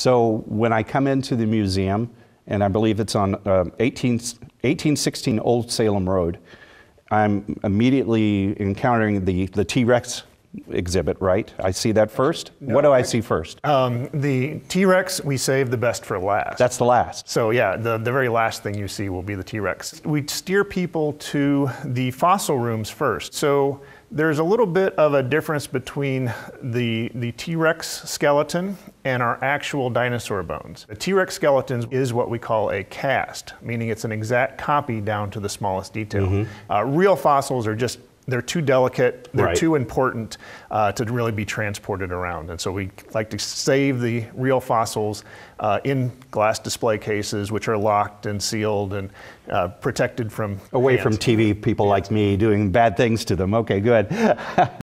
So when I come into the museum, and I believe it's on uh, 18, 1816 Old Salem Road, I'm immediately encountering the, the T-Rex exhibit, right? I see that first. what do I see first? Um, the T-Rex we save the best for last. That's the last. so yeah, the, the very last thing you see will be the T-Rex. We steer people to the fossil rooms first. So there's a little bit of a difference between the, the T-Rex skeleton and our actual dinosaur bones. The T-Rex skeleton is what we call a cast, meaning it's an exact copy down to the smallest detail. Uh, real fossils are just they're too delicate, they're Right. too important uh, to really be transported around. And so we like to save the real fossils uh, in glass display cases, which are locked and sealed and uh, protected from Away hands. from TV people like me doing bad things to them. Okay, good.